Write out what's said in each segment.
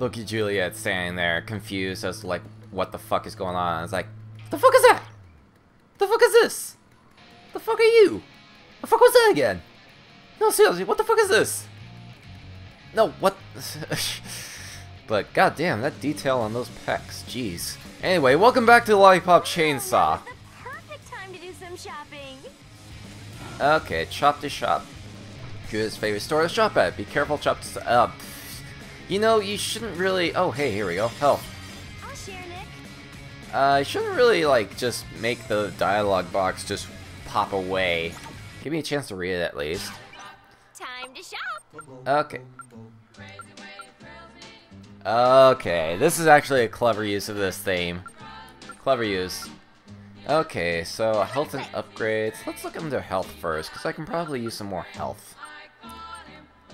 Look at Juliet standing there, confused as to like what the fuck is going on. It's like, the fuck is that? The fuck is this? The fuck are you? The fuck was that again? No, seriously, what the fuck is this? No, what? but goddamn, that detail on those pecs, jeez. Anyway, welcome back to Lollipop Chainsaw. The perfect time to do. Okay, chop to shop. Good favorite store to shop at. Be careful, chop to uh, You know, you shouldn't really. Oh, hey, here we go. Health. I'll share, Nick. Uh, you shouldn't really like just make the dialogue box just pop away. Give me a chance to read it at least. Time to shop. Okay. Okay, this is actually a clever use of this theme. Clever use. Okay, so health and upgrades. Let's look into health first, because I can probably use some more health.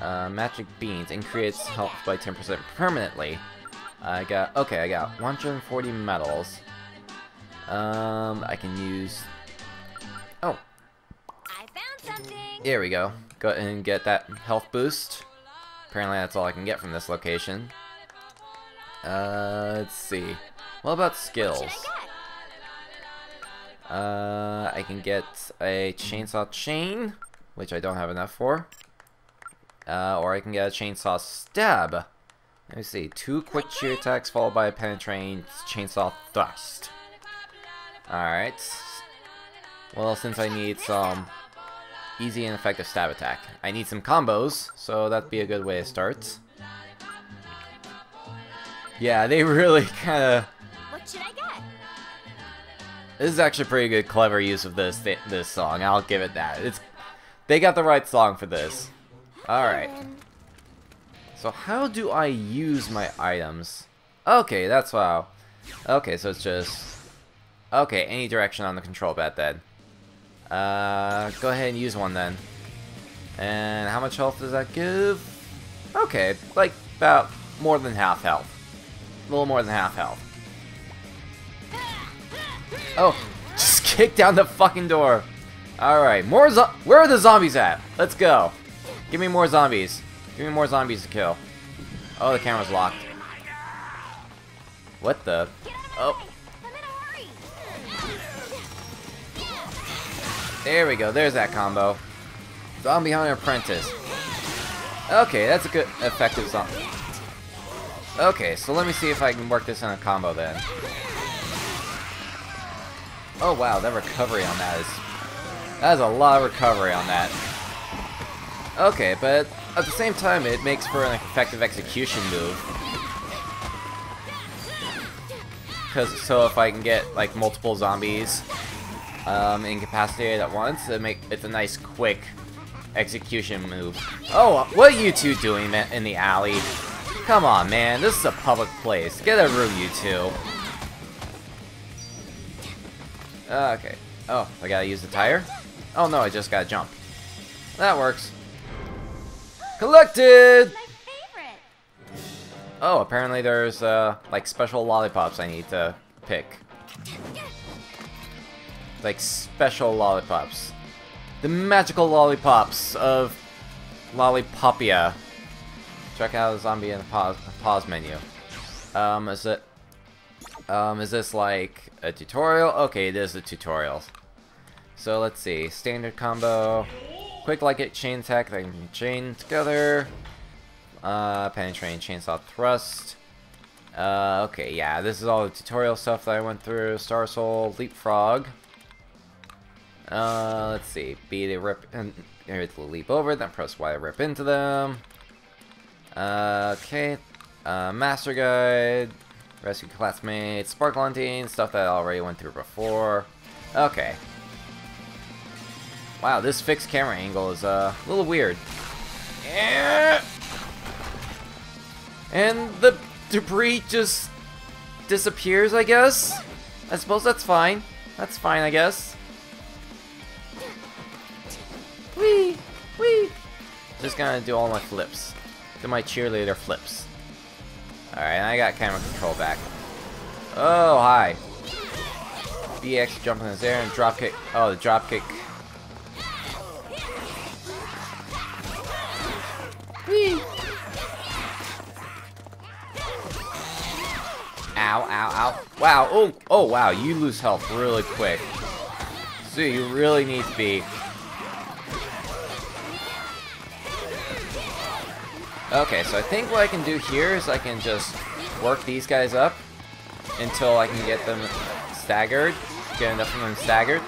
Uh, magic beans increases health by 10% permanently. I got, okay, I got 140 medals. Um, I can use, oh, I found something. here we go. Go ahead and get that health boost. Apparently that's all I can get from this location. Uh, let's see. What about skills? What I get? Uh, I can get a chainsaw chain, which I don't have enough for. Uh, or I can get a chainsaw stab. Let me see. Two quick shear attacks followed by a penetrating chainsaw thrust. Alright. Well, since I need some easy and effective stab attack, I need some combos, so that'd be a good way to start. Yeah, they really kind of What should I get? This is actually pretty good, clever use of this th this song. I'll give it that. It's they got the right song for this. All right. So how do I use my items? Okay, that's wow. Okay, so it's just okay. Any direction on the control pad then. Uh, go ahead and use one then. And how much health does that give? Okay, like about more than half health. A little more than half health. Oh, just kick down the fucking door. Alright, more zo- Where are the zombies at? Let's go. Give me more zombies. Give me more zombies to kill. Oh, the camera's locked. What the? Oh. There we go. There's that combo. Zombie Hunter Apprentice. Okay, that's a good, effective zombie. Okay, so let me see if I can work this in a combo then. Oh wow, that recovery on that is... That is a lot of recovery on that. Okay, but at the same time, it makes for an effective execution move. Cause so if I can get like multiple zombies um, incapacitated at once, it make it's a nice quick execution move. Oh, what are you two doing in the alley? Come on, man, this is a public place. Get a room, you two. Uh, okay. Oh, I gotta use the tire? Oh no, I just gotta jump. That works. Collected! Oh, apparently there's, uh, like special lollipops I need to pick. Like special lollipops. The magical lollipops of Lollipopia. Check out the zombie in the pause, pause menu. Um, is it, um, is this like a tutorial? Okay, it is a tutorial. So let's see, standard combo, quick like it chain attack that can chain together, uh, penetrating chainsaw thrust. Uh, okay, yeah, this is all the tutorial stuff that I went through. Star Soul, Leapfrog. Uh, let's see. B to rip and to leap over, then press Y to rip into them. Uh, okay. Uh, Master Guide, Rescue Classmates, Sparkle Hunting, stuff that I already went through before. Okay. Wow, this fixed camera angle is uh, a little weird. And the debris just disappears, I guess? I suppose that's fine. That's fine, I guess. Wee! Wee! Just gonna do all my flips. Do my cheerleader flips. Alright, I got camera control back. Oh, hi. BX jump in the air and drop kick. Oh, the drop kick. Ow, ow, ow. Wow, oh, oh, wow, you lose health really quick. So you really need to be... Okay, so I think what I can do here is I can just work these guys up until I can get them staggered. Get enough of them staggered.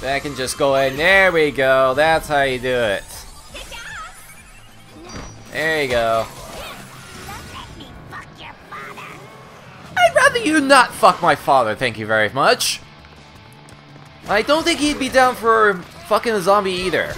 Then I can just go in. There we go. That's how you do it. There you go. I'd rather you not fuck my father, thank you very much. I don't think he'd be down for fucking a zombie either.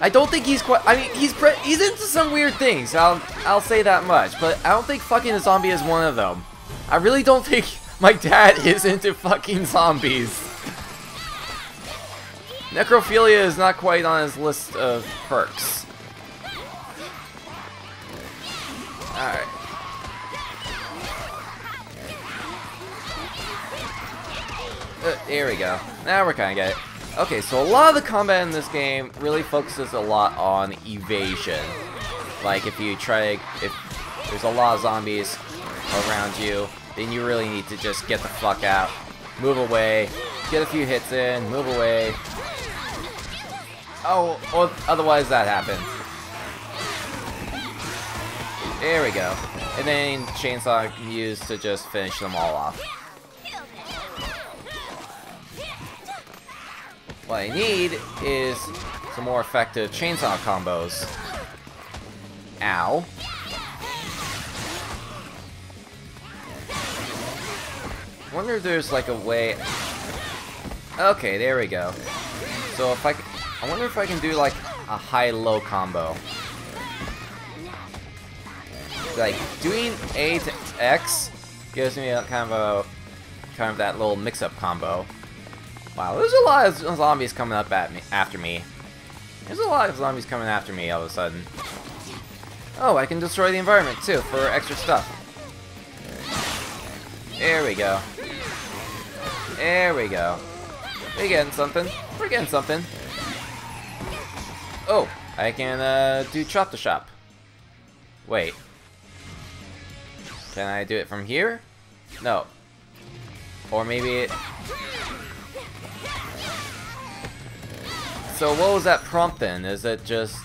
I don't think he's quite. I mean, he's he's into some weird things. I'll I'll say that much. But I don't think fucking a zombie is one of them. I really don't think my dad is into fucking zombies. Necrophilia is not quite on his list of perks. Alright. Uh, there we go. Now we're kind of getting it. Okay, so a lot of the combat in this game really focuses a lot on evasion. Like if you try to, if there's a lot of zombies around you, then you really need to just get the fuck out, move away, get a few hits in, move away. Oh, otherwise that happens. There we go. And then chainsaw can use to just finish them all off. What I need is some more effective chainsaw combos. Ow. I wonder if there's like a way... Okay, there we go. So if I, I wonder if I can do like a high-low combo. Like, doing A to X gives me a kind of a... kind of that little mix-up combo. Wow, there's a lot of zombies coming up at me after me. There's a lot of zombies coming after me all of a sudden. Oh, I can destroy the environment too for extra stuff. There we go. There we go. We're getting something. We're getting something. Oh, I can uh, do chop the shop. Wait. Can I do it from here? No. Or maybe it... So what was that prompt then? Is it just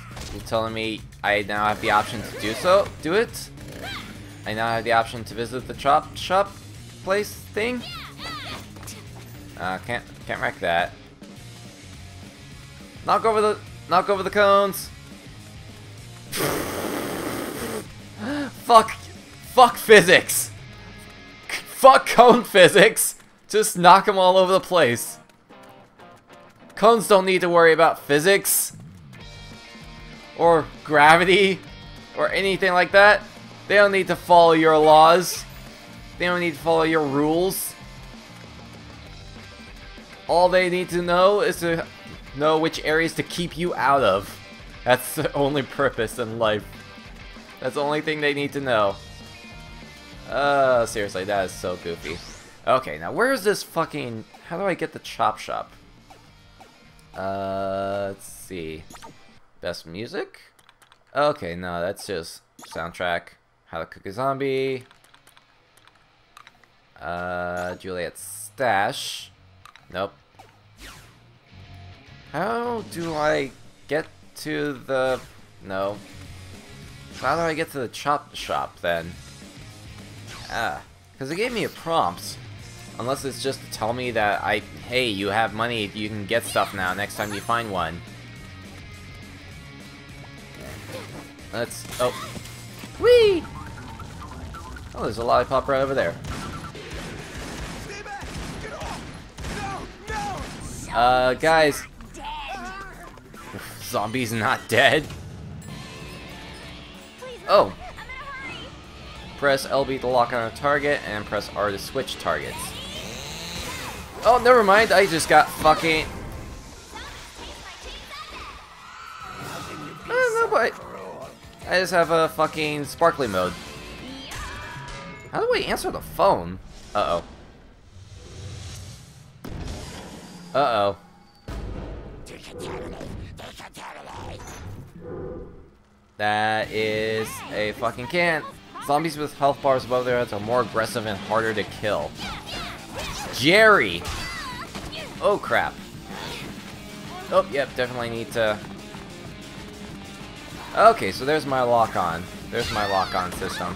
telling me I now have the option to do so? Do it? I now have the option to visit the chop shop place thing? Uh, can't can't wreck that. Knock over the knock over the cones. fuck fuck physics. Fuck cone physics. Just knock them all over the place. Cones don't need to worry about physics or gravity or anything like that. They don't need to follow your laws. They don't need to follow your rules. All they need to know is to know which areas to keep you out of. That's the only purpose in life. That's the only thing they need to know. Uh, seriously, that is so goofy. Okay, now where is this fucking... How do I get the chop shop? Uh, let's see. Best music? Okay, no, that's just soundtrack. How to Cook a Zombie. Uh, Juliet's Stash. Nope. How do I get to the... No. How do I get to the chop shop, then? Ah. Because it gave me a prompt. Unless it's just to tell me that I, hey, you have money, you can get stuff now next time you find one. Let's, oh. Whee! Oh, there's a lollipop right over there. Uh, guys, zombies not dead. Oh, press LB to lock on a target, and press R to switch targets. Oh, never mind, I just got fucking... Uh, no, but I just have a fucking sparkly mode. How do I answer the phone? Uh-oh. Uh-oh. That is a fucking can. Zombies with health bars above their heads are more aggressive and harder to kill. Jerry! Oh crap. Oh, yep, definitely need to... Okay, so there's my lock-on. There's my lock-on system.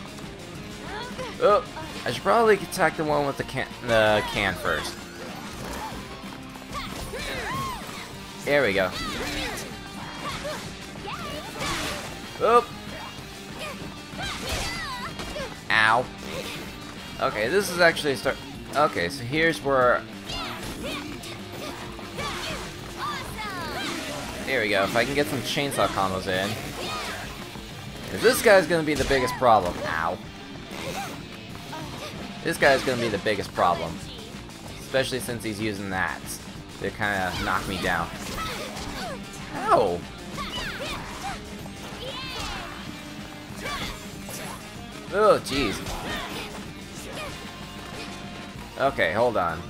Oh, I should probably attack the one with the can, the can first. There we go. Oop. Ow. Okay, this is actually start. Okay, so here's where. There we go. If I can get some chainsaw combos in. 'Cause this guy's gonna be the biggest problem. Ow. This guy's gonna be the biggest problem. Especially since he's using that to kind of knock me down. Ow! Oh, jeez. Okay, hold on.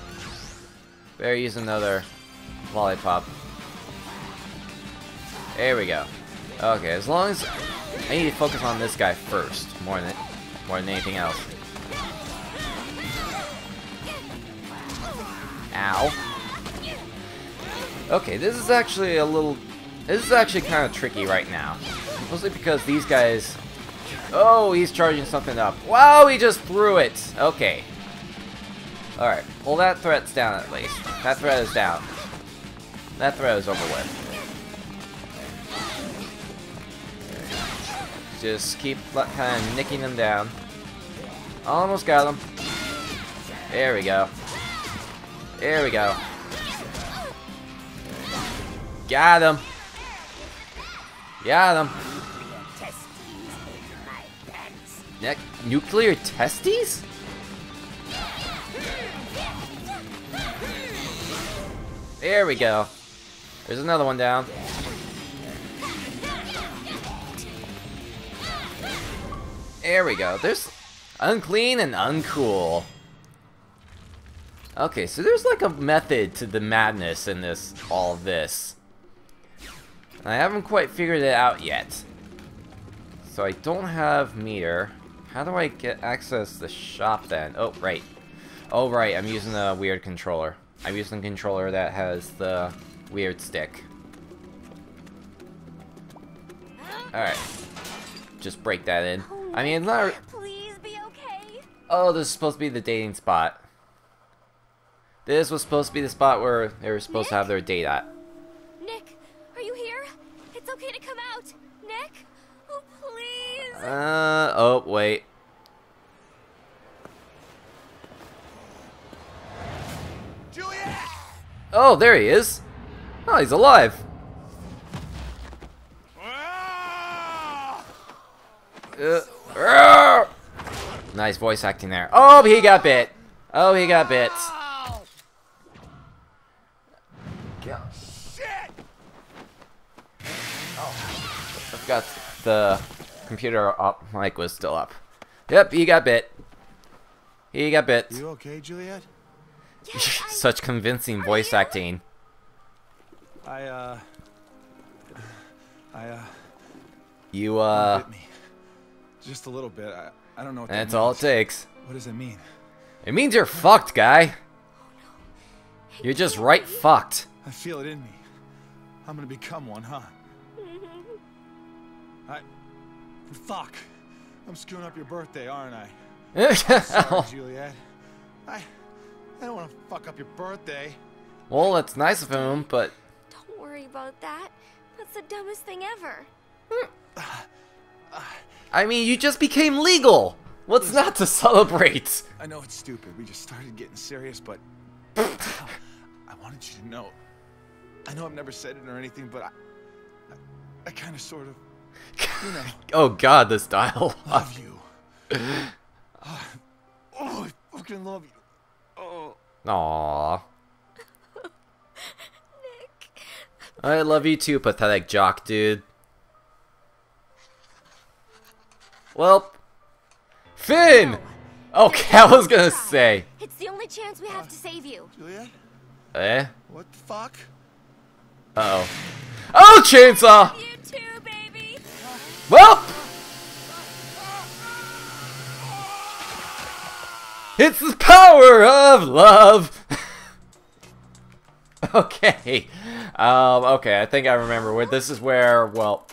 Better use another lollipop. There we go. Okay, as long as I need to focus on this guy first, more than more than anything else. Ow. Okay, this is actually a little... This is actually kind of tricky right now. Mostly because these guys... Oh, he's charging something up. Wow, he just threw it! Okay. Alright, well that threat's down at least. That threat is down. That threat is over with. Just keep kind of nicking them down. Almost got them. There we go. There we go. Got him. Got him. Ne nuclear testes? There we go. There's another one down. There we go. There's unclean and uncool. Okay, so there's like a method to the madness in this, all this. I haven't quite figured it out yet. So I don't have meter. How do I get access the shop then? Oh, right. Oh, right, I'm using a weird controller. I'm using a controller that has the weird stick. Alright. Just break that in. Oh, I mean, it's not... Please be okay. Oh, this is supposed to be the dating spot. This was supposed to be the spot where they were supposed to have their date at. Nick, are you here? It's okay to come out. Nick? Oh, please. Uh, oh, wait. Juliet! Oh, there he is. Oh, he's alive. Ah! Uh, nice voice acting there. Oh, he got bit. Oh, he got bit. Shit! I forgot the computer up mic was still up. Yep, he got bit. He got bit. You okay, Juliet? Yes, I'm- Such convincing voice you? acting. I, uh... I, uh... You, you uh, bit me. Just a little bit. I, I don't know what that's that all it takes. What does it mean? It means you're fucked, guy. You're just right fucked. I feel it in me. I'm gonna become one, huh? I... Fuck. I'm screwing up your birthday, aren't I? Sorry, Juliet. I... I don't want to fuck up your birthday. well, that's nice of him, but Don't worry about that. That's the dumbest thing ever. I mean, you just became legal. What's not to celebrate? I know it's stupid. We just started getting serious, but I wanted you to know. I know I've never said it or anything, but I, I, I kind of, sort of, you know, Oh God, this dialogue. love you. oh, I fucking love you. Oh, Aww. Nick. I love you too, pathetic jock, dude. Well, Finn. Okay, I was gonna say. It's the only chance we have to save you. Juliet, Eh? what the fuck? Uh oh. Oh, chainsaw. You too, baby. Well! It's the power of love! okay. Um, okay, I think I remember where this is where, well...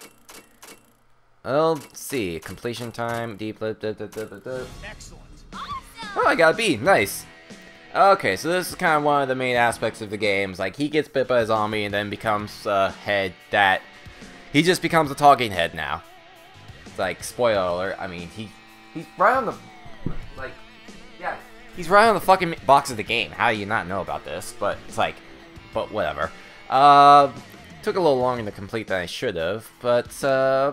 let's see. Completion time, deep... Da, da, da, Excellent. Oh, I got a B. Nice. Okay, so this is kind of one of the main aspects of the games. Like, he gets bit by a zombie and then becomes a head that... He just becomes a talking head now. Like, spoiler alert, I mean, he... He's right on the... Like, yeah. He's right on the fucking box of the game. How do you not know about this? But, it's like... But, whatever. Uh... Took a little longer to complete than I should have, but, uh...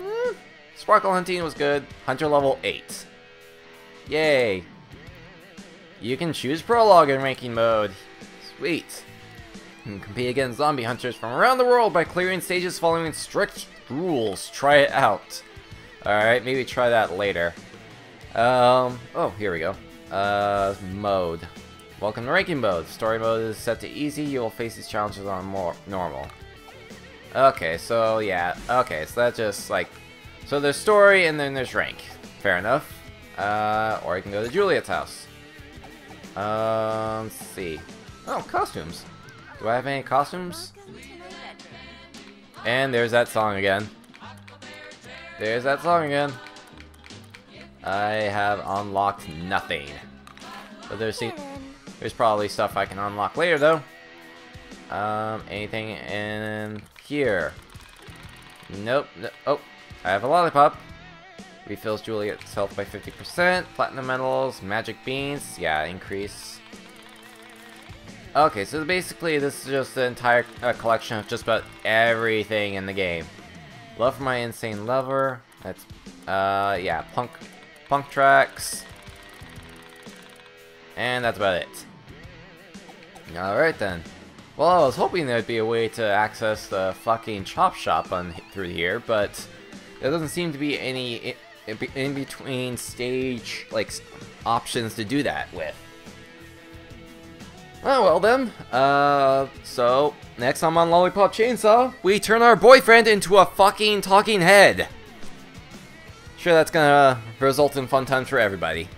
Eh, Sparkle Hunting was good. Hunter level 8. Yay. You can choose prologue in ranking mode. Sweet. You can compete against zombie hunters from around the world by clearing stages following strict rules. Try it out. Alright, maybe try that later. Um, oh, here we go. Uh, mode. Welcome to ranking mode. Story mode is set to easy. You will face these challenges on more normal. Okay, so yeah. Okay, so that just like... So there's story and then there's rank. Fair enough. Uh, or you can go to Juliet's house. Um, let's see. Oh, costumes. Do I have any costumes? And there's that song again. There's that song again. I have unlocked nothing. But there's there's probably stuff I can unlock later though. Um, anything in here? Nope. No oh, I have a lollipop. Refills Juliet's health by 50%. Platinum medals, magic beans. Yeah, increase. Okay, so basically this is just the entire uh, collection of just about everything in the game. Love my insane lover. That's, uh, yeah, punk, punk tracks. And that's about it. Alright then. Well, I was hoping there'd be a way to access the fucking chop shop on through here, but there doesn't seem to be any in, in between stage like options to do that with. Oh well then. Uh, so next time on Lollipop Chainsaw, we turn our boyfriend into a fucking talking head. Sure, that's gonna result in fun times for everybody.